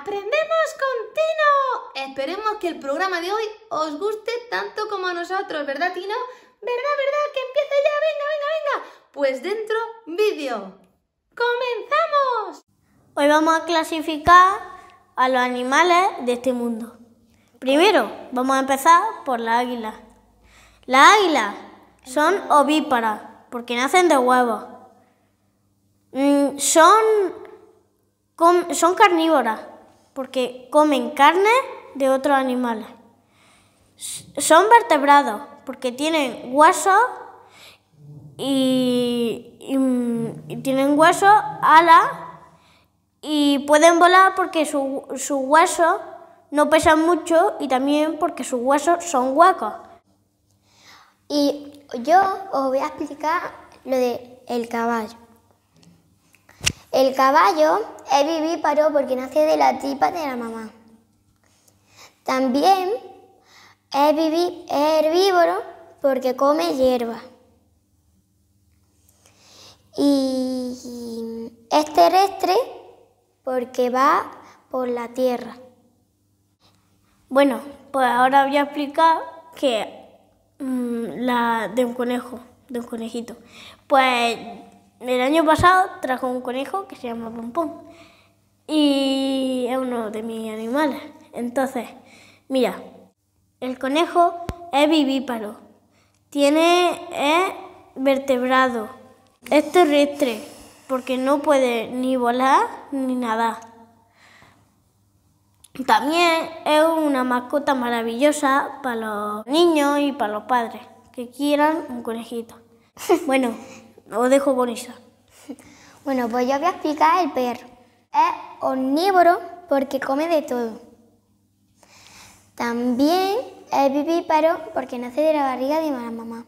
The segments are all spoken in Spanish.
Aprendemos con Tino. Esperemos que el programa de hoy os guste tanto como a nosotros, ¿verdad Tino? ¿Verdad, verdad? Que empiece ya, venga, venga, venga. Pues dentro, vídeo. ¡Comenzamos! Hoy vamos a clasificar a los animales de este mundo. Primero, vamos a empezar por la águila. Las águilas son ovíparas porque nacen de huevos. Mm, son, son carnívoras porque comen carne de otros animales. Son vertebrados porque tienen huesos y, tienen huesos, alas y pueden volar porque sus huesos no pesan mucho y también porque sus huesos son huecos. Y yo os voy a explicar lo del el caballo. El caballo es vivíparo porque nace de la tripa de la mamá. También es, herbívoro porque come hierba. Y es terrestre porque va por la tierra. Bueno, pues ahora voy a explicar que mm, la de un conejo, de un conejito. Pues el año pasado trajo un conejo que se llama Pompón y es uno de mis animales. Entonces, mira, el conejo es vivíparo, tiene es vertebrado, es terrestre porque no puede ni volar ni nadar. También es una mascota maravillosa para los niños y para los padres que quieran un conejito. Bueno, os dejo con Bueno, pues yo voy a explicar el perro. Es omnívoro porque come de todo. También es vivíparo porque nace de la barriga de la mamá.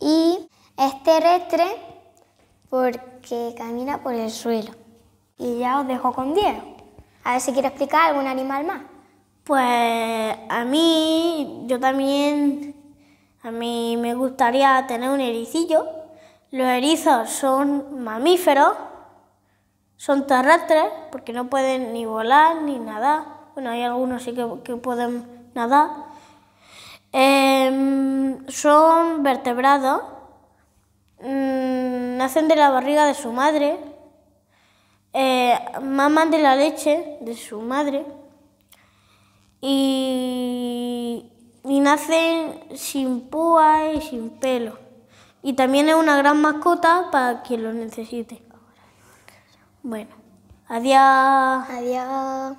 Y es terrestre porque camina por el suelo. Y ya os dejo con Diego. A ver si quiero explicar algún animal más. Pues a mí, yo también a mí me gustaría tener un ericillo. Los erizos son mamíferos, son terrestres porque no pueden ni volar ni nadar. Bueno, hay algunos sí que, pueden nadar. Em, son vertebrados, mm, nacen de la barriga de su madre, eh, maman de la leche de su madre y y nacen sin púa y sin pelo. Y también es una gran mascota para quien lo necesite. Bueno, adiós. Adiós.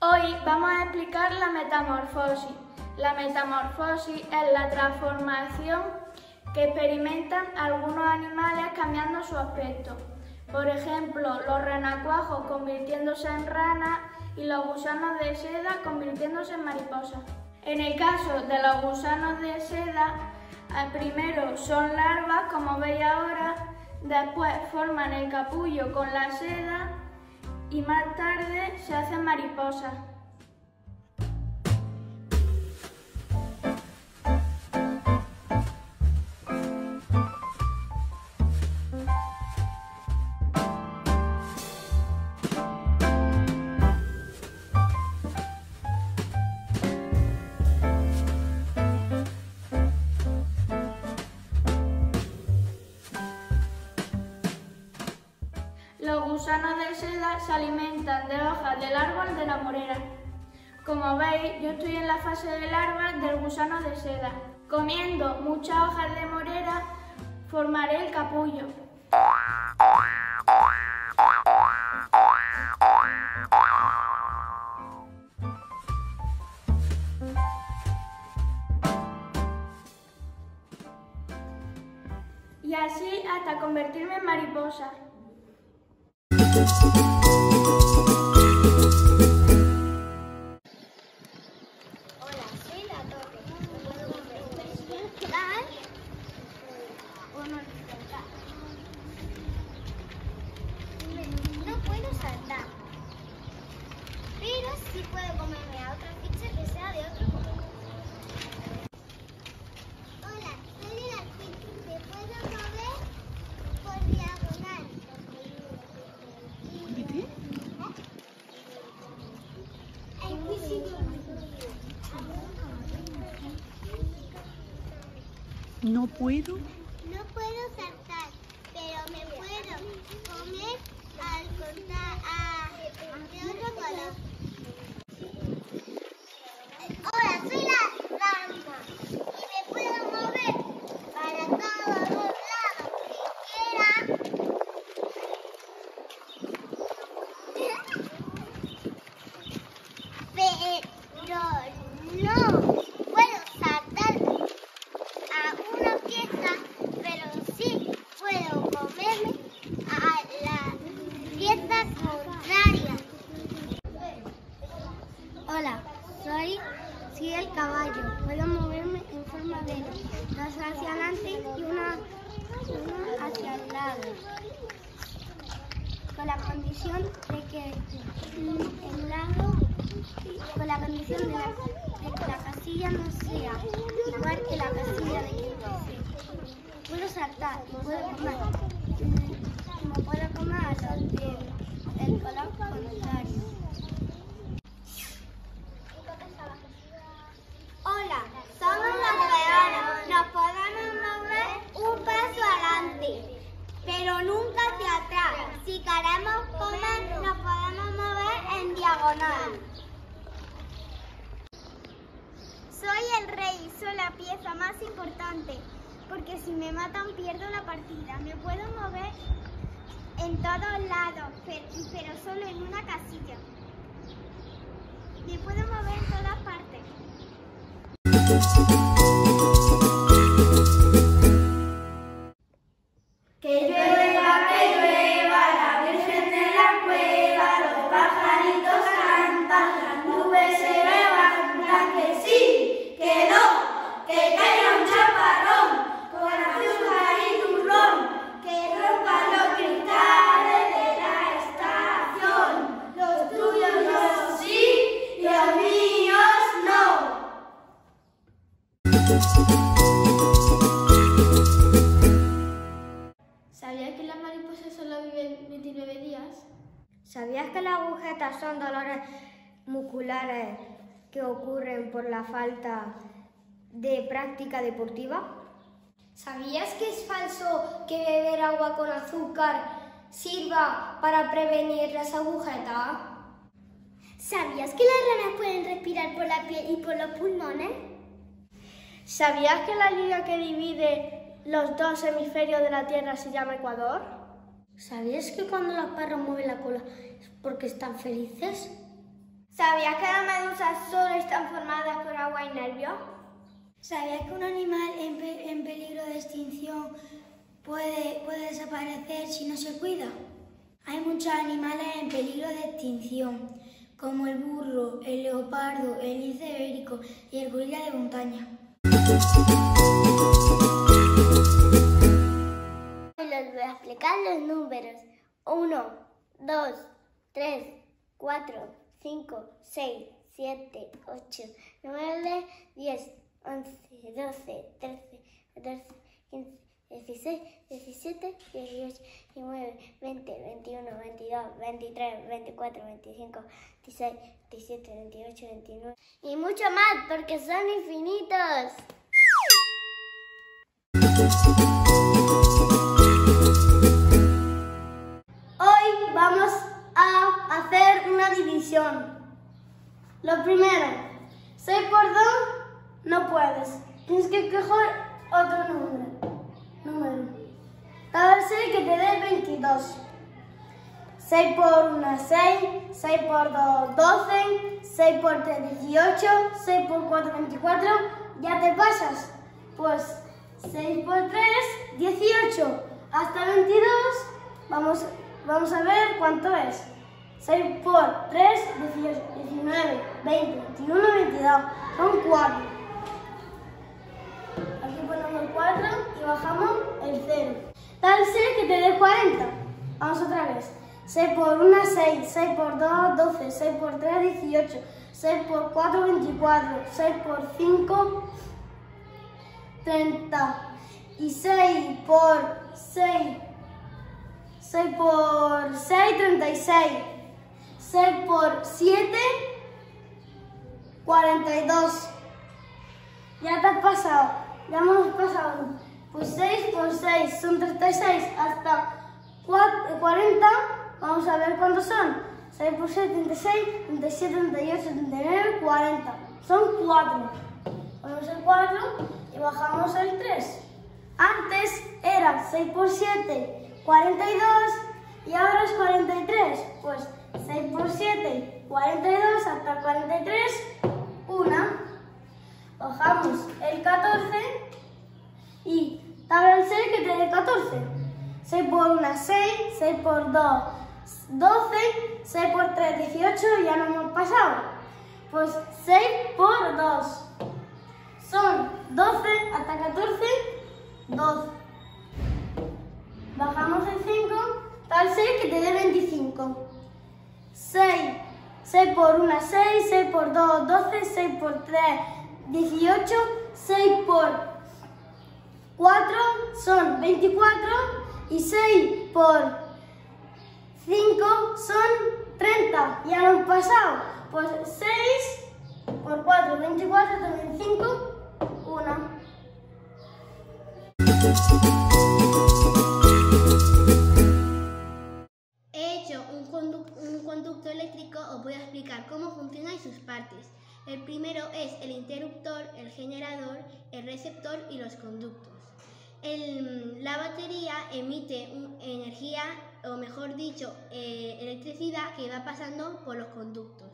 Hoy vamos a explicar la metamorfosis. La metamorfosis es la transformación que experimentan algunos animales cambiando su aspecto. Por ejemplo, los renacuajos convirtiéndose en ranas y los gusanos de seda convirtiéndose en mariposas. En el caso de los gusanos de seda, primero son larvas, como veis ahora, después forman el capullo con la seda y más tarde se hacen mariposas. Gusanos de seda se alimentan de hojas del árbol de la morera. Como veis, yo estoy en la fase de larva del gusano de seda. Comiendo muchas hojas de morera, formaré el capullo. No puedo. No puedo saltar, pero me puedo comer al contar a, de otro color. Hola, soy la rama y me puedo mover para todos los lados que quiera. Pero no puedo saltar a una pieza, pero sí puedo moverme a las piezas contrarias. Hola, soy, soy el caballo. Puedo moverme en forma de dos hacia adelante y una, una hacia el lado. Con la condición de que mm, el lado, con la casilla no sea igual que la casilla de quien. Puedo saltar, puedo comer, mm, me puedo comer a los del del color contrario. Hola, somos los peones. Nos podemos mover un paso adelante, pero nunca hacia atrás. Si queremos comer, nos podemos mover en diagonal. Soy el rey, soy la pieza más importante, porque si me matan pierdo la partida. Me puedo mover en todos lados, pero, solo en una casilla. Me puedo mover en todas partes. Son dolores musculares que ocurren por la falta de práctica deportiva? ¿Sabías que es falso que beber agua con azúcar sirva para prevenir las agujetas? ¿Sabías que las ranas pueden respirar por la piel y por los pulmones? ¿Sabías que la línea que divide los dos hemisferios de la Tierra se llama Ecuador? ¿Sabías que cuando los perros mueven la cola es porque están felices? ¿Sabías que las medusas solo están formadas por agua y nervios? ¿Sabías que un animal en, pe- en peligro de extinción puede, puede desaparecer si no se cuida? Hay muchos animales en peligro de extinción, como el burro, el leopardo, el lince ibérico y el gorila de montaña. Hoy les voy a explicar los números. 1, 2, 3, 4, 5, 6, 7, 8, 9, 10, 11, 12, 13, 14, 15, 16, 17, 18, 19, 20, 21, 22, 23, 24, 25, 26, 27, 28, 29 y mucho más porque son infinitos. Hoy vamos a hacer una división. Lo primero, 6 por 2 no puedes. Tienes que coger otro número. número. Cada 6 que te dé 22. 6 por 1 es 6, 6 por 2 12, 6 por 3 18, 6 por 4 24. ¿Ya te pasas? Pues 6 por 3 18 hasta 22. Vamos, vamos a ver cuánto es. 6 por 3, 18, 19, 20, 21, 22. Son 4. Aquí ponemos el 4 y bajamos el 0. Tal 6 que te dé 40. Vamos otra vez. 6 por 1, 6. 6 por 2, 12. 6 por 3, 18. 6 por 4, 24. 6 por 5, 30. Y 6 por 6. 6 por 6, 36. 6 por 7, 42. Ya te has pasado. ya hemos pasado. Pues 6 por 6 son 36 hasta 40. Vamos a ver cuántos son. 6 por 6, 36, 37, 38, 39, 40. Son 4. Ponemos el 4 y bajamos el 3. Antes era 6 por 7, 42 y ahora es 43. Pues 6 por 7, 42 hasta 43, 1. Bajamos el 14 y tabla el 6 que tiene 14. 6 por 1, 6, 6 por 2, 12, 6 por 3, 18, ya no hemos pasado. Pues 6 por 2 son 12 hasta 14, 12. Bajamos el 5, tal 6 que te dé 25. 6, 6 por 1, 6, 6 por 2, 12, 6 por 3, 18, 6 por 4 son 24 y 6 por 5 son 30. Ya lo han pasado. Pues 6 por 4, 24, 35, 1. Explicar cómo funciona y sus partes. El primero es el interruptor, el generador, el receptor y los conductos. El- la batería emite un- energía, o mejor dicho, eh, electricidad que va pasando por los conductos.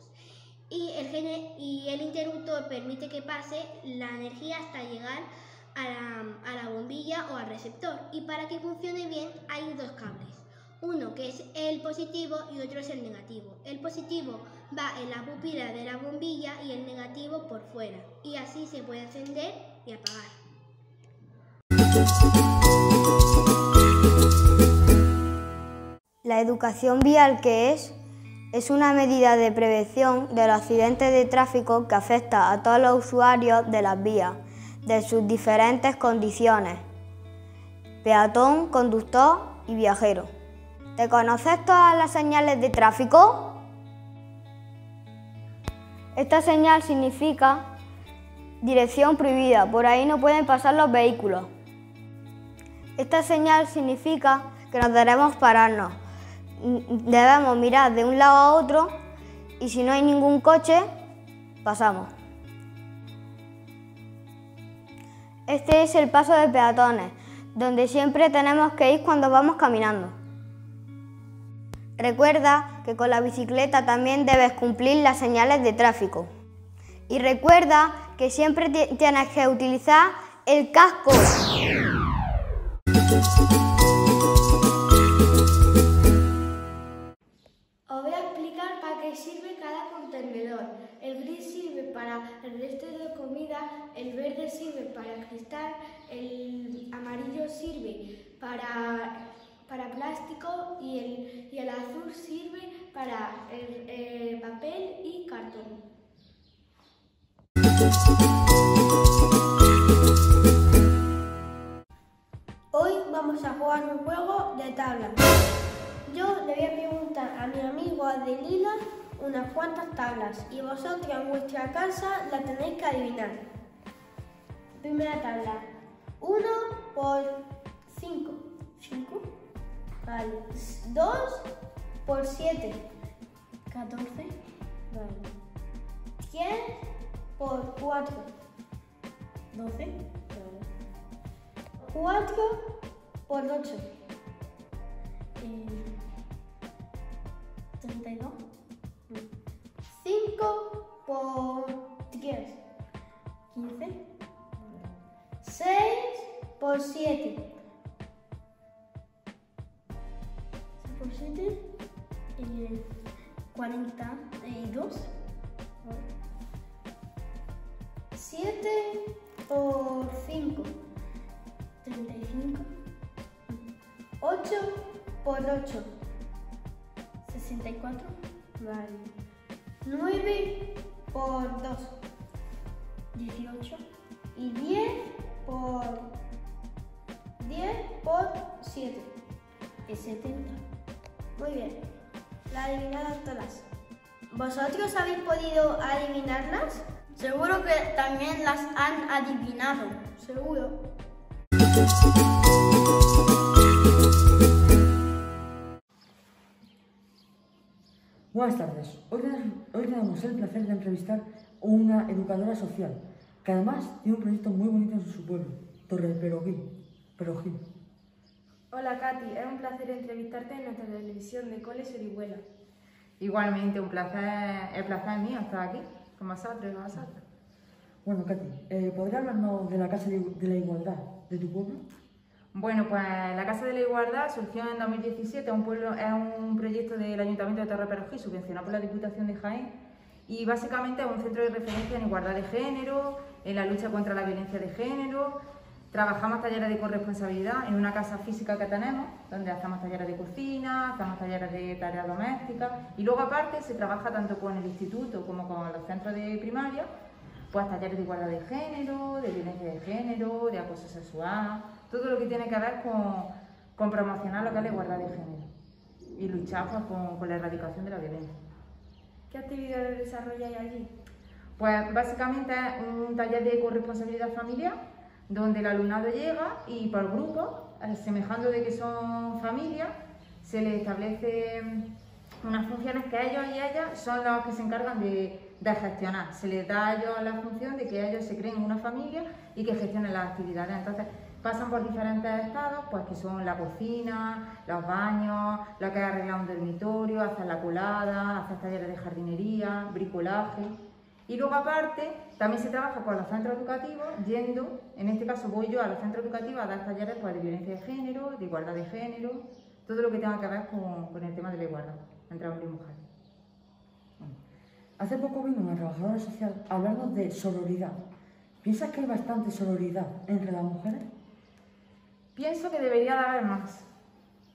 Y el, gene- y el interruptor permite que pase la energía hasta llegar a la, a la bombilla o al receptor. Y para que funcione bien hay dos cables. Uno que es el positivo y otro es el negativo. El positivo va en la pupila de la bombilla y el negativo por fuera. Y así se puede encender y apagar. La educación vial que es es una medida de prevención de los accidentes de tráfico que afecta a todos los usuarios de las vías, de sus diferentes condiciones, peatón, conductor y viajero. ¿Te conoces todas las señales de tráfico? Esta señal significa dirección prohibida, por ahí no pueden pasar los vehículos. Esta señal significa que nos debemos pararnos. Debemos mirar de un lado a otro y si no hay ningún coche, pasamos. Este es el paso de peatones, donde siempre tenemos que ir cuando vamos caminando. Recuerda que con la bicicleta también debes cumplir las señales de tráfico. Y recuerda que siempre ti- tienes que utilizar el casco. Os voy a explicar para qué sirve cada contenedor. El gris sirve para el resto de comida, el verde sirve para cristal, el amarillo sirve para, para plástico y el, y el azul sirve para el, eh, papel y cartón. Hoy vamos a jugar un juego de tablas. Yo le voy a preguntar a mi amigo Adelina unas cuantas tablas y vosotros en vuestra casa la tenéis que adivinar. Primera tabla. 1 por 5. 5. Vale. 2 por 7. 14. Vale. 10 por 4. 12. Vale. 4 por 8. Eh, 32. 5 por 10. 15. 6 por 7. Por 7. Eh, 42. 7 por 5. 35. 8 por 8. 64. Vale. 9 por 2. 18. Y 10 por 10 por 7. Es 70. Muy bien. La adivinadas todas. ¿Vosotros habéis podido adivinarlas? Seguro que también las han adivinado. Seguro. Buenas tardes. Hoy, tenemos el placer de entrevistar a una educadora social que además tiene un proyecto muy bonito en su pueblo, Torre de Perojín. Hola Katy, es un placer entrevistarte en nuestra televisión de Coles Orihuela. Igualmente, un placer, el placer mío estar aquí con vosotros y vosotras. Bueno, Katy, eh, ¿podría hablarnos de la Casa de la Igualdad de tu pueblo? Bueno, pues la Casa de la Igualdad surgió en 2017, un pueblo, es un proyecto del Ayuntamiento de Torre Perojí, subvencionado por la Diputación de Jaén, y básicamente es un centro de referencia en igualdad de género, en la lucha contra la violencia de género, Trabajamos talleres de corresponsabilidad en una casa física que tenemos, donde hacemos talleres de cocina, hacemos talleres de tareas domésticas y luego aparte se trabaja tanto con el instituto como con los centros de primaria, pues talleres de igualdad de género, de violencia de género, de acoso sexual, todo lo que tiene que ver con, promocionar lo que es la igualdad de género y luchar pues, con, con la erradicación de la violencia. ¿Qué actividades desarrolláis allí? Pues básicamente es un taller de corresponsabilidad familiar donde el alumnado llega y por grupo, semejando de que son familias, se les establece unas funciones que ellos y ellas son los que se encargan de, gestionar. Se les da a ellos la función de que ellos se creen una familia y que gestionen las actividades. Entonces, pasan por diferentes estados, pues que son la cocina, los baños, lo que es arreglar un dormitorio, hacer la colada, hacer talleres de jardinería, bricolaje. Y luego aparte, también se trabaja con los centros educativos, yendo, en este caso voy yo a los centros educativos a dar talleres pues, de violencia de género, de igualdad de género, todo lo que tenga que ver con, el tema de la igualdad entre hombres y mujeres. Hace poco vino una trabajadora social hablando de sororidad. ¿Piensas que hay bastante sororidad entre las mujeres? Pienso que debería de haber más.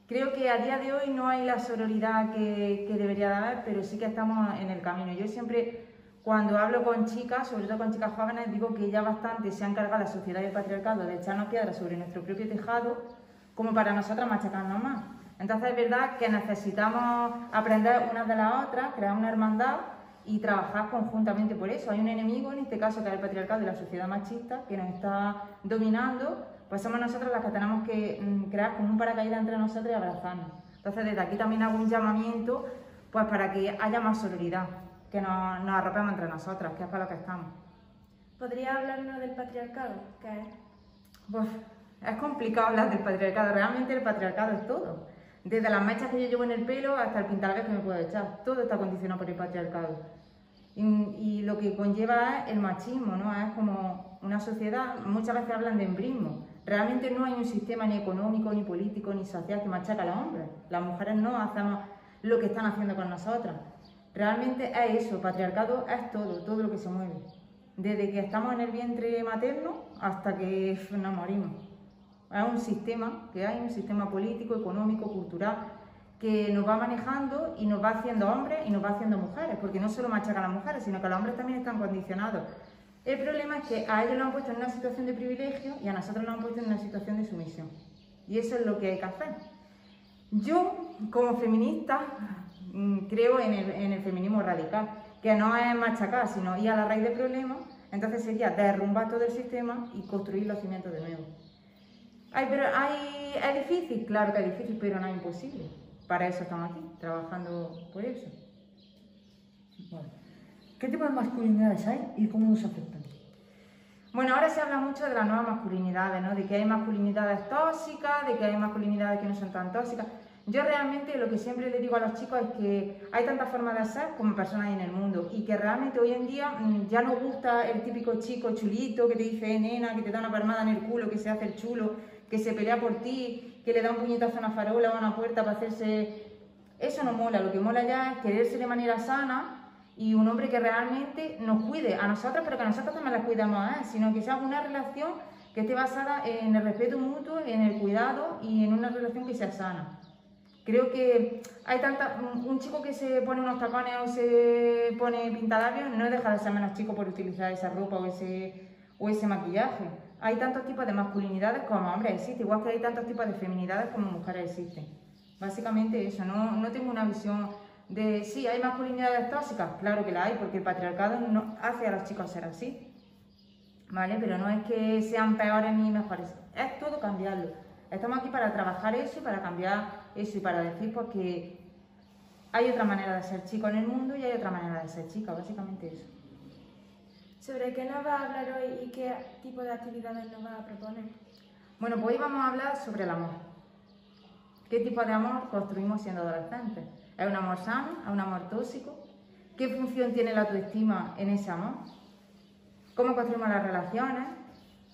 Creo que a día de hoy no hay la sororidad que, que debería de haber, pero sí que estamos en el camino. Yo siempre cuando hablo con chicas, sobre todo con chicas jóvenes, digo que ya bastante se ha encargado la sociedad y el patriarcado de echarnos piedras sobre nuestro propio tejado como para nosotras machacarnos más. Entonces es verdad que necesitamos aprender unas de las otras, crear una hermandad y trabajar conjuntamente por eso. Hay un enemigo, en este caso que es el patriarcado y la sociedad machista, que nos está dominando, pues somos nosotras las que tenemos que mm, crear como un paracaídas entre nosotros y abrazarnos. Entonces desde aquí también hago un llamamiento pues para que haya más solidaridad que nos, nos arropemos entre nosotras, que es para lo que estamos. ¿Podría hablarnos del patriarcado? ¿Qué es? Pues es complicado hablar del patriarcado. Realmente el patriarcado es todo. Desde las mechas que yo llevo en el pelo hasta el pintalabios que me puedo echar. Todo está condicionado por el patriarcado. Y, y, lo que conlleva es el machismo, ¿no? Es como una sociedad, muchas veces hablan de embrismo. Realmente no hay un sistema ni económico, ni político, ni social que machaca a los hombres. Las mujeres no hacemos lo que están haciendo con nosotras. Realmente es eso, patriarcado es todo, todo lo que se mueve. Desde que estamos en el vientre materno hasta que nos morimos. Es un sistema que hay, un sistema político, económico, cultural, que nos va manejando y nos va haciendo hombres y nos va haciendo mujeres, porque no solo machaca a las mujeres, sino que los hombres también están condicionados. El problema es que a ellos nos han puesto en una situación de privilegio y a nosotros nos han puesto en una situación de sumisión. Y eso es lo que hay que hacer. Yo, como feminista, creo en el, feminismo radical, que no es machacar, sino ir a la raíz del problema, entonces sería derrumbar todo el sistema y construir los cimientos de nuevo. Ay, pero hay, es difícil, claro que es difícil, pero no es imposible. Para eso estamos aquí, trabajando por eso. ¿Qué tipo de masculinidades hay y cómo nos afectan? Bueno, ahora se habla mucho de las nuevas masculinidades, ¿no? De que hay masculinidades tóxicas, de que hay masculinidades que no son tan tóxicas. Yo realmente lo que siempre le digo a los chicos es que hay tantas formas de ser como personas en el mundo y que realmente hoy en día mm, ya nos gusta el típico chico chulito que te dice nena, que te da una palmada en el culo, que se hace el chulo, que se pelea por ti, que le da un puñetazo a una farola o a una puerta para hacerse... Eso no mola, lo que mola ya es quererse de manera sana y un hombre que realmente nos cuide a nosotros, pero que a nosotros también la cuidamos a él, sino que sea una relación que esté basada en el respeto mutuo, en el cuidado y en una relación que sea sana. Creo que hay un chico que se pone unos tacones o se pone pintalabios no deja de ser menos chico por utilizar esa ropa o ese, o ese maquillaje. Hay tantos tipos de masculinidades como hombres existen, igual que hay tantos tipos de feminidades como mujeres existen. Básicamente eso, no, no tengo una visión De sí, hay masculinidades tóxicas, claro que la hay, porque el patriarcado no hace a los chicos ser así. ¿Vale? Pero no es que sean peores ni mejores, es todo cambiarlo. Estamos aquí para trabajar eso y para cambiar eso y para decir pues que hay otra manera de ser chico en el mundo y hay otra manera de ser chica, básicamente eso. ¿Sobre qué nos va a hablar hoy y qué tipo de actividades nos va a proponer? Bueno, pues hoy vamos a hablar sobre el amor. ¿Qué tipo de amor construimos siendo adolescentes? ¿Es un amor sano? ¿Es un amor tóxico? ¿Qué función tiene la autoestima en ese amor? ¿Cómo construimos las relaciones?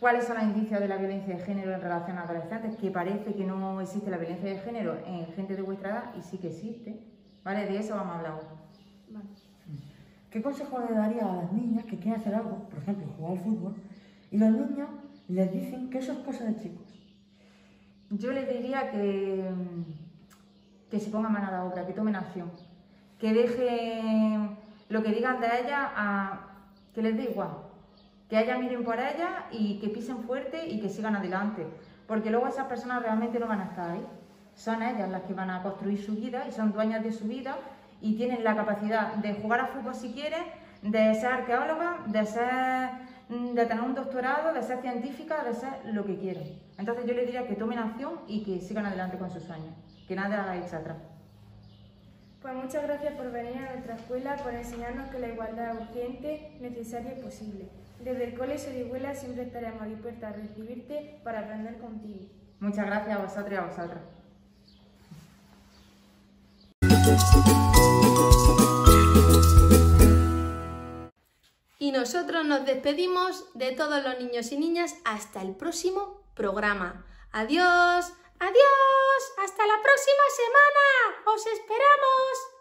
¿Cuáles son los indicios de la violencia de género en relación a adolescentes? Que parece que no existe la violencia de género en gente de vuestra edad y sí que existe. ¿Vale? De eso vamos a hablar hoy. ¿Qué consejo le daría a las niñas que quieren hacer algo, por ejemplo, jugar al fútbol, y los niños les dicen que eso es cosa de chicos? Yo les diría que, que se pongan mano a la obra, que tomen acción, que dejen lo que digan de ella a que les dé igual, que ellas miren por ella y que pisen fuerte y que sigan adelante, porque luego esas personas realmente no van a estar ahí. Son ellas las que van a construir su vida y son dueñas de su vida y tienen la capacidad de jugar a fútbol si quieren, de ser arqueóloga, de ser de tener un doctorado, de ser científica, de ser lo que quieran. Entonces yo les diría que tomen acción y que sigan adelante con sus sueños, que nada haga echa atrás. Pues muchas gracias por venir a nuestra escuela, por enseñarnos que la igualdad es urgente, necesaria y posible. Desde el Colegio de Iguela siempre estaremos dispuestas a recibirte para aprender contigo. Muchas gracias a vosotros y a vosotras. Y nosotros nos despedimos de todos los niños y niñas hasta el próximo programa. Adiós, adiós, hasta la próxima semana. Os esperamos.